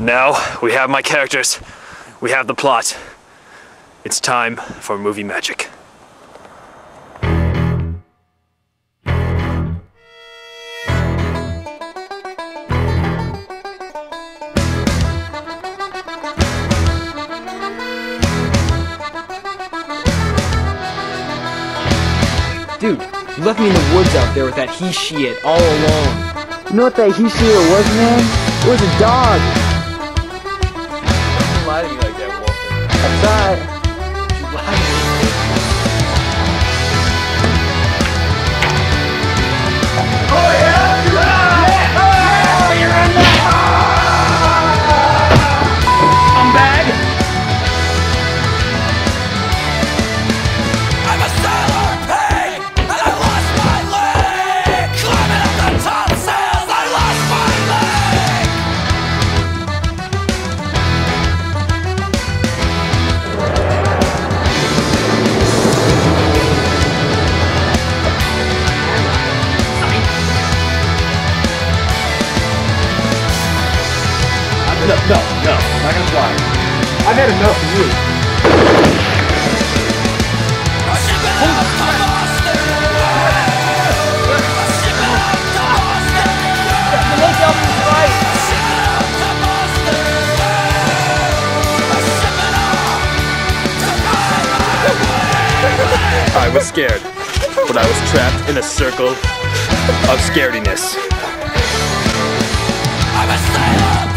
Now we have my characters, we have the plot. It's time for movie magic. Dude, you left me in the woods out there with that he shit all alone. You know what that he shit was, man? It was a dog. Lie like that. That's right. No, no, no, I'm not gonna fly. I've had enough of you. I was scared, but I was trapped in a circle of scarediness. I'm a sailor